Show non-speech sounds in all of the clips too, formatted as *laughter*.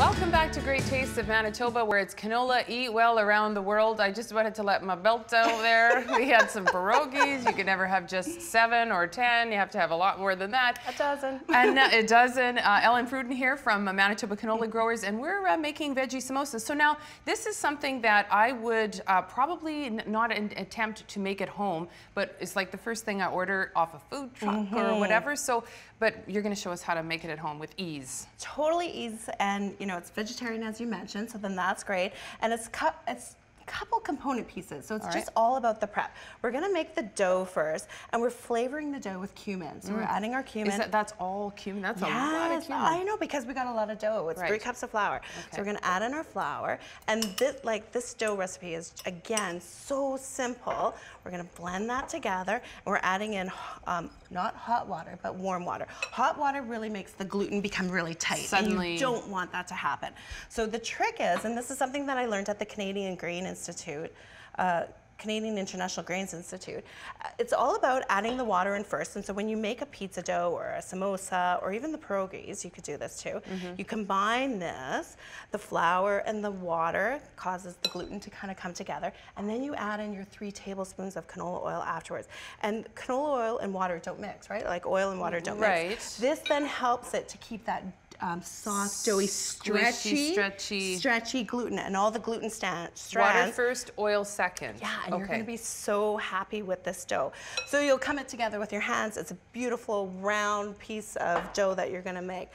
Welcome back to Great Tastes of Manitoba, where it's canola, eat well around the world. I just wanted to let my belt out there. *laughs* we had some pierogies. You can never have just seven or ten. You have to have a lot more than that. A dozen. and uh, a *laughs* dozen. Uh, Ellen Pruden here from uh, Manitoba Canola Growers, and we're uh, making veggie samosas. So now, this is something that I would uh, probably not attempt to make at home, but it's like the first thing I order off a food truck mm -hmm. or mm-hmm. whatever. So, but you're going to show us how to make it at home with ease. Totally ease, and you know, it's vegetarian as you mentioned, so then that's great. And it's cut, it's couple component pieces. So it's all just right. all about the prep. We're gonna make the dough first, and we're flavoring the dough with cumin. So mm. we're adding our cumin. Is That, that's all cumin? That's yes, a lot of cumin. I know, because we got a lot of dough. It's right. three cups of flour. Okay. So we're gonna add in our flour, and this, like this dough recipe is, again, so simple. We're gonna blend that together, and we're adding in um, not hot water, but warm water. Hot water really makes the gluten become really tight, Suddenly. and you don't want that to happen. So the trick is, and this is something that I learned at the Canadian Grain Institute, uh, Canadian International Grains Institute. Uh, it's all about adding the water in first. And so when you make a pizza dough or a samosa or even the pierogies, you could do this too. Mm -hmm. You combine this, the flour and the water causes the gluten to kind of come together. And then you add in your three tablespoons of canola oil afterwards. And canola oil and water don't mix, right? Like oil and water don't right. mix. This then helps it to keep that um, soft, doughy, stretchy, stretchy, stretchy gluten, and all the gluten strands. Water first, oil second. Yeah, and okay. you're going to be so happy with this dough. So you'll come it together with your hands. It's a beautiful round piece of dough that you're going to make.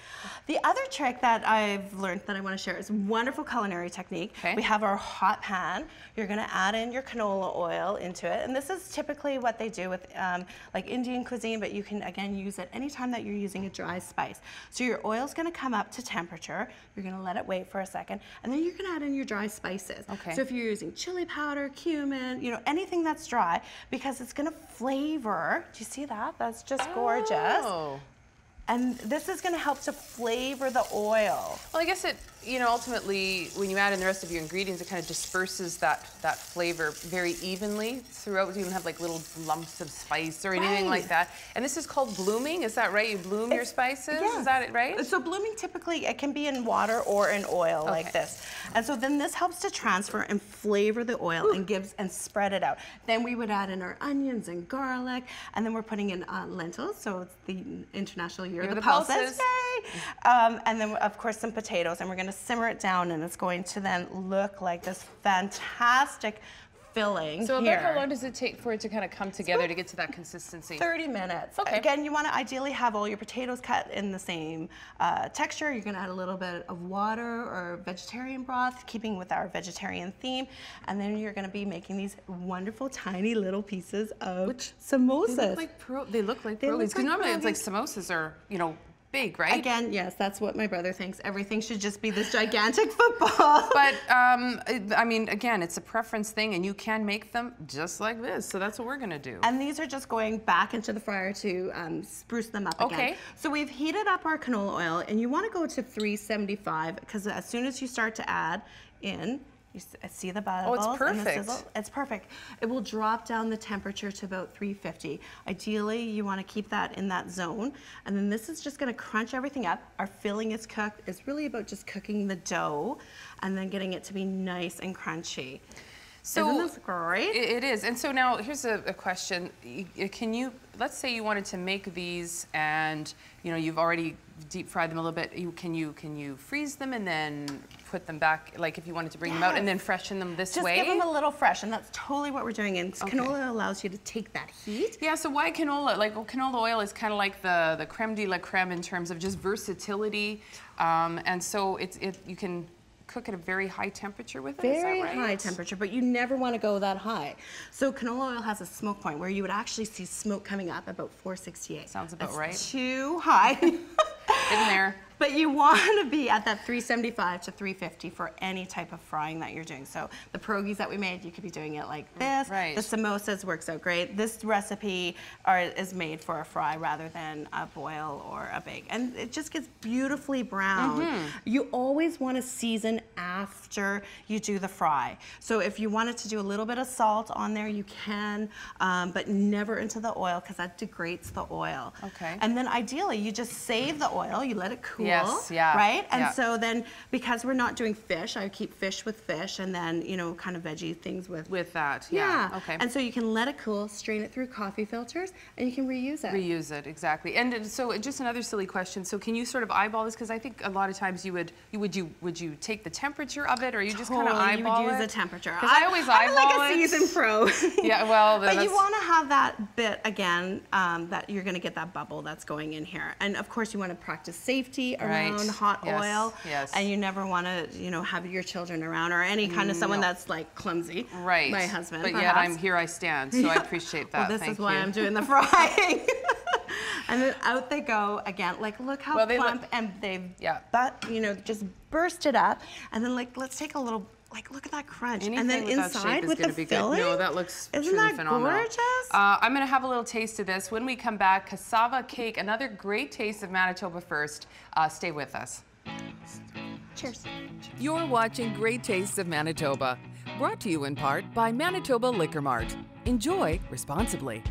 The other trick that I've learned that I want to share is wonderful culinary technique. Okay. We have our hot pan. You're going to add in your canola oil into it, and this is typically what they do with um, like Indian cuisine, but you can again use it anytime that you're using a dry spice. So your oil's going to come up to temperature. You're gonna let it wait for a second, and then you're gonna add in your dry spices. Okay. So if you're using chili powder, cumin, you know, anything that's dry, because it's gonna flavor, do you see that? That's just gorgeous. Oh. And this is gonna help to flavor the oil. Well, I guess it, you know, ultimately, when you add in the rest of your ingredients, it kind of disperses that, that flavor very evenly throughout. You don't have like little lumps of spice or anything right. like that. And this is called blooming, is that right? You bloom it's, your spices, yes. is that it, right? So blooming typically, it can be in water or in oil okay. like this. And so then this helps to transfer and flavor the oil Ooh. and gives, and spread it out. Then we would add in our onions and garlic, and then we're putting in uh, lentils, so it's the International Year, Year of the, the Pulses. pulses. Um, and then of course some potatoes, and we're gonna simmer it down and it's going to then look like this fantastic filling So here. about how long does it take for it to kind of come together to get to that consistency? 30 minutes. Okay. Again, you want to ideally have all your potatoes cut in the same uh, texture. You're going to add a little bit of water or vegetarian broth, keeping with our vegetarian theme. And then you're going to be making these wonderful tiny little pieces of Which, samosas. They look like, pro they look like Because like normally it's like samosas are, you know, big, right? Again, yes, that's what my brother thinks. Everything should just be this gigantic *laughs* football. but, um, I mean, again, it's a preference thing, and you can make them just like this. So that's what we're going to do. And these are just going back into the fryer to um, spruce them up okay. again. So we've heated up our canola oil, and you want to go to 375 because as soon as you start to add in you uh, see the bubbles? Oh, it's perfect. It's perfect. It will drop down the temperature to about 350. Ideally, you want to keep that in that zone. And then this is just going to crunch everything up. Our filling is cooked. It's really about just cooking the dough and then getting it to be nice and crunchy. So Isn't this great? It is. And so now here's a, a, question. Can you, let's say you wanted to make these and you know, you've already deep fried them a little bit. You, can you can you freeze them and then put them back, like if you wanted to bring yes. them out and then freshen them this Just way? Just give them a little fresh and that's totally what we're doing. And okay. canola allows you to take that heat. Yeah, so why canola? Like well, canola oil is kind of like the, the creme de la creme in terms of just versatility. Um, and so it's, it, you can cook at a very high temperature with it? Very right? high temperature, but you never want to go that high. So canola oil has a smoke point where you would actually see smoke coming up about 468. Sounds about That's right. too high. *laughs* In there. But you want to be at that 375 to 350 for any type of frying that you're doing. So the pierogies that we made, you could be doing it like this. Right. The samosas works out great. This recipe are, is made for a fry rather than a boil or a bake. And it just gets beautifully brown. Mm-hmm. You always want to season after you do the fry. So if you wanted to do a little bit of salt on there, you can, um, but never into the oil because that degrades the oil. Okay. And then ideally, you just save the oil, you let it cool. Yes, yeah, Right? And yeah. so then, because we're not doing fish, I keep fish with fish and then, you know, kind of veggie things with. With that, yeah. Okay. And so you can let it cool, strain it through coffee filters, and you can reuse it. Reuse it exactly. And so, just another silly question. So, can you sort of eyeball this? Because I think a lot of times you would, you would you would you take the temperature of it, or you just kind of Totally, eyeball you would use it? the temperature. Because I, always eyeball I'm like a it. seasoned pro. *laughs* Yeah, well, but you want to have that bit again um, that you're going to get that bubble that's going in here, and of course you want to practice safety Right. around hot Yes, oil. yes. And you never want to, you know, have your children around or any kind of mm, someone No. that's like clumsy. Right. My husband. But yet. I'm here. I stand. So I appreciate that. Well, this Thank is why you. I'm doing the *laughs* frying. *laughs* and then out they go again. Like, look how Well, they look- plump, and they've, Yeah. but you know, just burst it up. And then like, let's take a little. Like, look at that crunch. Anything and then with that shape inside is with gonna the be good. No, that looks Isn't truly that phenomenal. gorgeous? Uh, I'm gonna have a little taste of this when we come back. Cassava cake, another great taste of Manitoba first. Uh, stay with us. Cheers. You're watching Great Tastes of Manitoba, brought to you in part by Manitoba Liquor Mart. Enjoy responsibly.